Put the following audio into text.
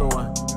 another one.